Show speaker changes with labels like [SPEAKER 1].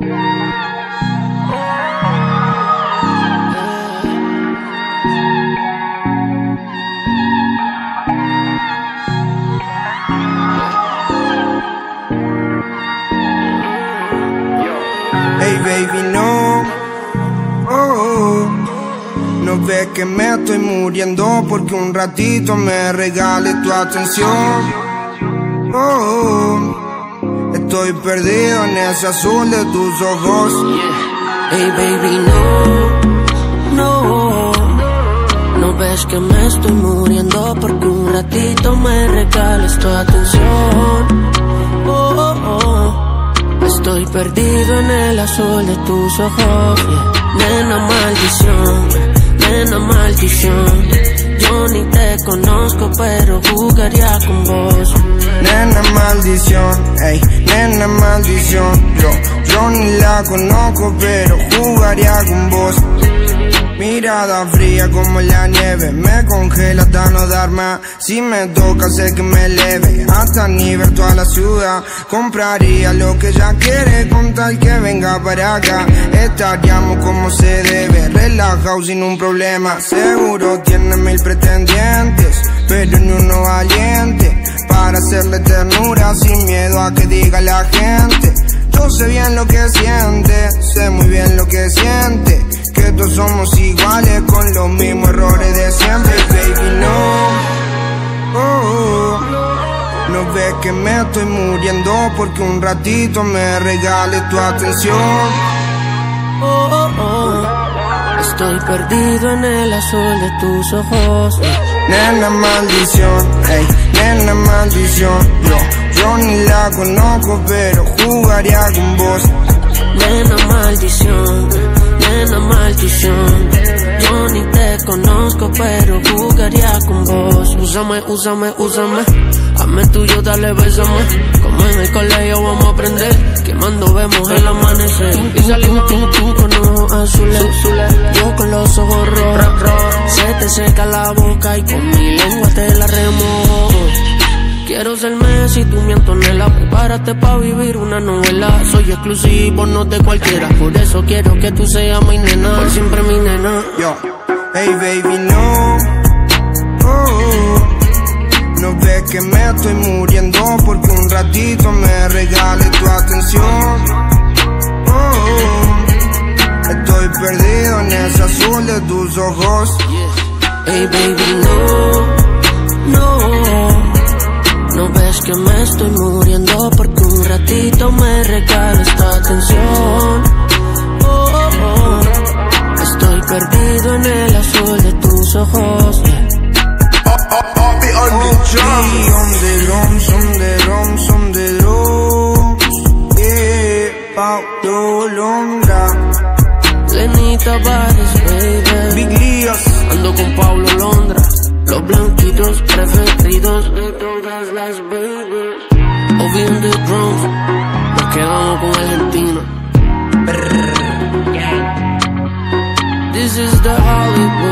[SPEAKER 1] Baby no, oh, no ves que me estoy muriendo porque un ratito me regales tu atención. Oh, estoy perdido en ese azul de tus ojos.
[SPEAKER 2] Hey baby no, no, no ves que me estoy muriendo porque un ratito me regales tu atención. Oh, oh, oh. Estoy perdido en el azul de tus ojos. Nena maldición, nena maldición. Yo ni te conozco, pero jugaría con vos.
[SPEAKER 1] Nena maldición, ey, nena maldición. Yo, yo ni la conozco, pero jugaría con vos. Mirada fría como la nieve, me congela hasta no dar más. Si me toca, sé que me eleve, hasta nivel toda la ciudad. Compraría lo que ella quiere con tal que venga para acá. Estaríamos como se debe, relajado sin un problema. Seguro tiene mil pretendientes, pero ni uno valiente. Para hacerle ternura sin miedo a que diga la gente. Yo sé bien lo que siente, sé muy bien lo que siente Que todos somos iguales con los mismos errores de siempre Baby, no oh, No ves que me estoy muriendo porque un ratito me regales tu atención
[SPEAKER 2] Oh, oh, oh. Estoy perdido en el azul de tus ojos.
[SPEAKER 1] Nena maldición, ey, nena maldición Yo, ni la conozco pero jugaría con vos
[SPEAKER 2] Nena maldición, nena maldición. Yo ni te conozco, pero jugaría con vos. Úsame, úsame, úsame. Hazme tuyo, dale, bésame. Como en el colegio vamos a vemos el amanecer. Y salimos tú, con ojos azules. Yo con los ojos rojos. Se te seca la boca y con mi lengua te la remojo. Quiero ser Messi, tú mi Antonella Prepárate pa' vivir una novela Soy exclusivo, no de cualquiera Por eso quiero que tú seas mi nena Por siempre mi nena
[SPEAKER 1] Yo, hey baby, no. Oh, no ves que me estoy muriendo porque un ratito me regales tu atención. Tus ojos.
[SPEAKER 2] Hey baby, no, no. No ves que me estoy muriendo. Porque un ratito me regales tu atención todas las baby. O bien de nos quedamos con Argentina. This is the Hollywood.